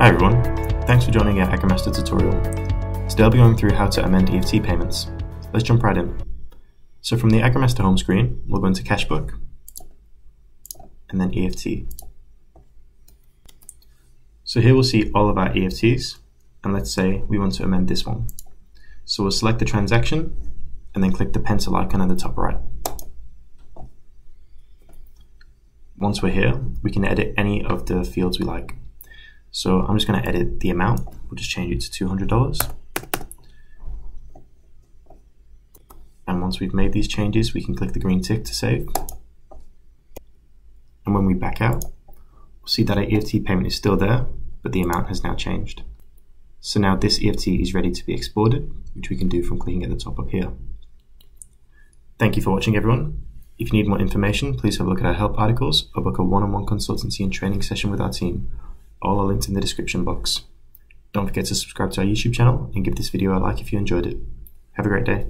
Hi everyone, thanks for joining our Agrimaster tutorial. Today I'll be going through how to amend EFT payments. Let's jump right in. So from the Agrimaster home screen, we'll go into Cashbook, and then EFT. So here we'll see all of our EFTs, and let's say we want to amend this one. So we'll select the transaction, and then click the pencil icon at the top right. Once we're here, we can edit any of the fields we like. So I'm just going to edit the amount. We'll just change it to $200. And once we've made these changes, we can click the green tick to save. And when we back out, we'll see that our EFT payment is still there, but the amount has now changed. So now this EFT is ready to be exported, which we can do from clicking at the top up here. Thank you for watching everyone. If you need more information, please have a look at our help articles or book a one-on-one -on -one consultancy and training session with our team all are linked in the description box. Don't forget to subscribe to our YouTube channel and give this video a like if you enjoyed it. Have a great day.